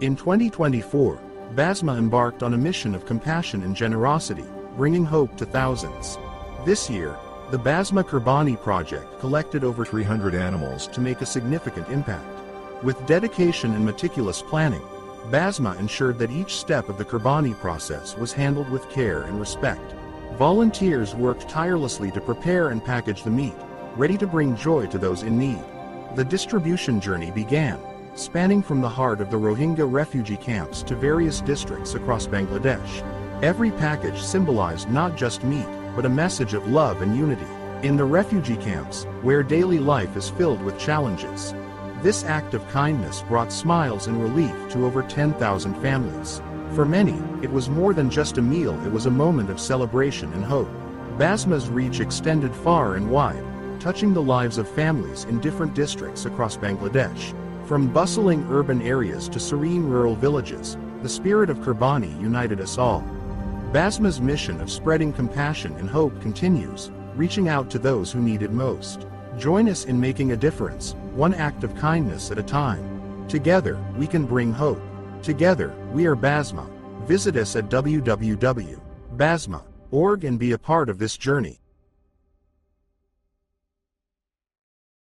In 2024, BASMAH embarked on a mission of compassion and generosity, bringing hope to thousands. This year, the BASMAH Qurbani project collected over 300 animals to make a significant impact. With dedication and meticulous planning, BASMAH ensured that each step of the Qurbani process was handled with care and respect. Volunteers worked tirelessly to prepare and package the meat, ready to bring joy to those in need. The distribution journey began, spanning from the heart of the Rohingya refugee camps to various districts across Bangladesh. Every package symbolized not just meat, but a message of love and unity. In the refugee camps, where daily life is filled with challenges, this act of kindness brought smiles and relief to over 10,000 families. For many, it was more than just a meal, it was a moment of celebration and hope. BASMAH's reach extended far and wide, touching the lives of families in different districts across Bangladesh. From bustling urban areas to serene rural villages, the spirit of Qurbani united us all. BASMAH's mission of spreading compassion and hope continues, reaching out to those who need it most. Join us in making a difference, one act of kindness at a time. Together, we can bring hope. Together, we are BASMAH. Visit us at www.basmah.org and be a part of this journey.